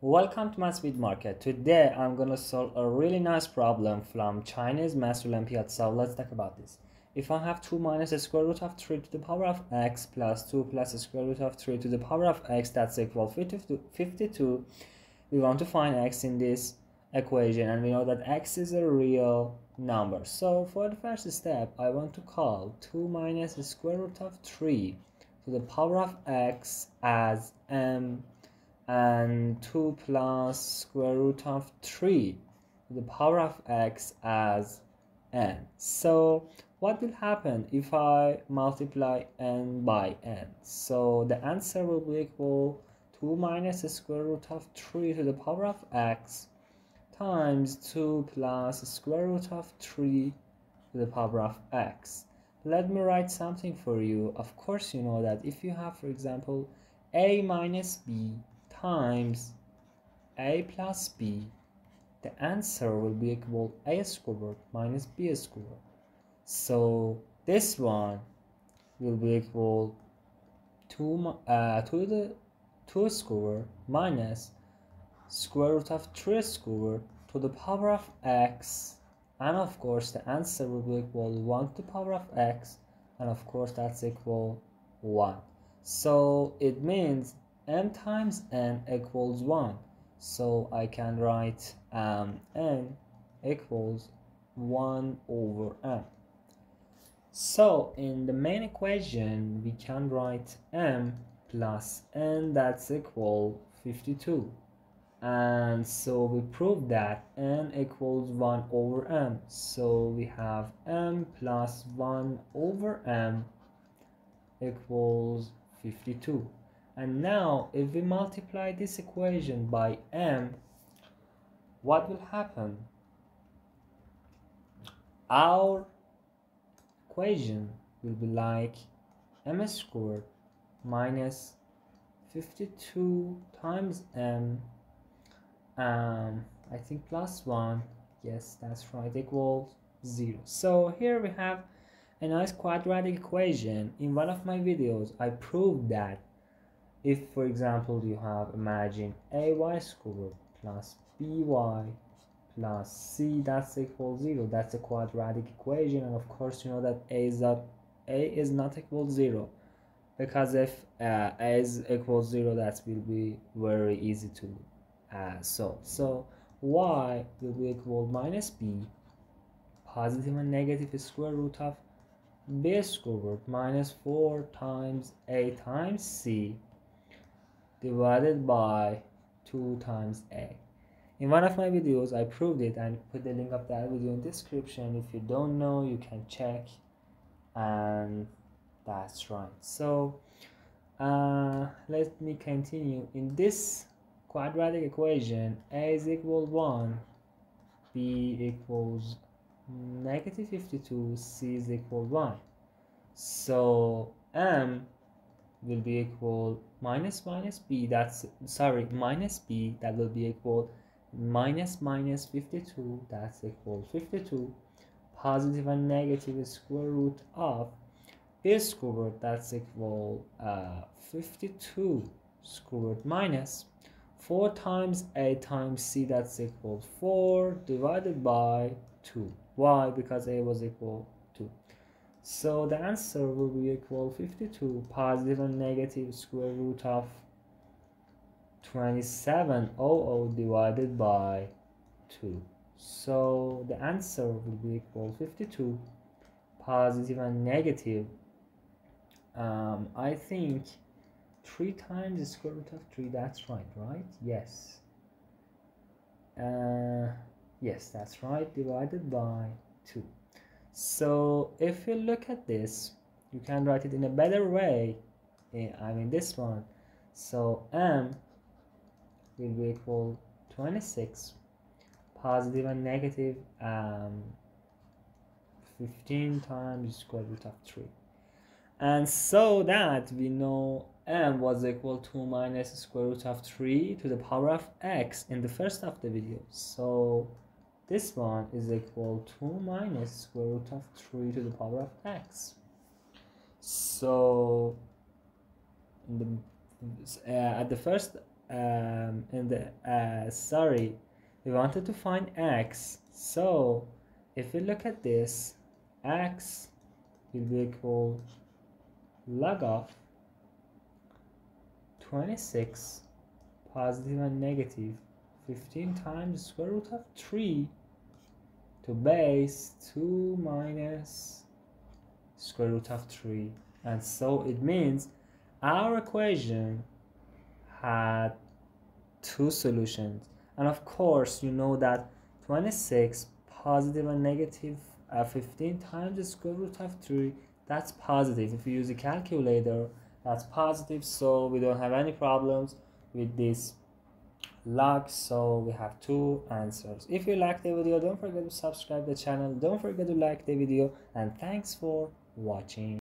Welcome to Maths with Marker. Today I'm gonna solve a really nice problem from Chinese Math Olympiad. So let's talk about this. If I have 2 minus the square root of 3 to the power of x plus 2 plus the square root of 3 to the power of x, that's equal to 52. We want to find x in this equation and we know that x is a real number. So for the first step, I want to call 2 minus the square root of 3 to the power of x as m and 2 plus square root of 3 to the power of x as n. So what will happen if I multiply n by n? So the answer will be equal 2 minus the square root of 3 to the power of x times 2 plus square root of 3 to the power of x. Let me write something for you. Of course, you know that if you have, for example, a minus b times a plus b, the answer will be equal a squared minus b squared. So this one will be equal to, uh, to the 2 squared minus square root of 3 squared to the power of x. And of course the answer will be equal 1 to the power of x. And of course that's equal 1 so it means m times n equals 1 so I can write um, n equals 1 over m. So in the main equation we can write m plus n that's equal 52 and so we prove that n equals 1 over m. So we have m plus 1 over m equals 52 and now if we multiply this equation by m, what will happen? Our equation will be like m squared minus 52 times m um i think plus 1 yes that's right equals 0 so here we have a nice quadratic equation. In one of my videos i proved that if for example you have imagine ay squared plus by plus c that's equal 0 that's a quadratic equation and of course you know that a is not a is not equal 0 because if uh, a is equal 0 that will be very easy to uh, solve. So y will be equal minus b positive and negative square root of b squared minus 4 times a times c divided by 2 times a. In one of my videos, I proved it and put the link of that video in description. If you don't know, you can check and that's right. So uh, let me continue. In this quadratic equation, a is equal 1, b equals negative 52, c is equal 1. So m will be equal minus minus b that's sorry minus b that will be equal minus minus 52 that's equal 52 positive and negative square root of b squared that's equal uh, 52 squared minus 4 times a times c that's equal 4 divided by 2 why? Because a was equal so the answer will be equal 52 positive and negative square root of 2700 divided by 2. So the answer will be equal 52 positive and negative. Um, I think 3 times the square root of 3, that's right, right? Yes. Uh, yes, that's right, divided by 2 so if you look at this you can write it in a better way. Eh, I mean this one. So m will be equal 26 positive and negative um, 15 times square root of 3 and so that we know m was equal to minus square root of 3 to the power of x in the first of the video so this one is equal to minus square root of 3 to the power of x. So, the, uh, at the first um, in the uh, sorry we wanted to find x so if we look at this x will be equal log of 26 positive and negative 15 times square root of 3 to base 2 minus square root of 3 and so it means our equation had two solutions. And of course you know that 26 positive and negative uh, 15 times the square root of 3 that's positive. If you use a calculator that's positive. So we don't have any problems with this log so we have two answers. If you like the video don't forget to subscribe the channel. Don't forget to like the video and thanks for watching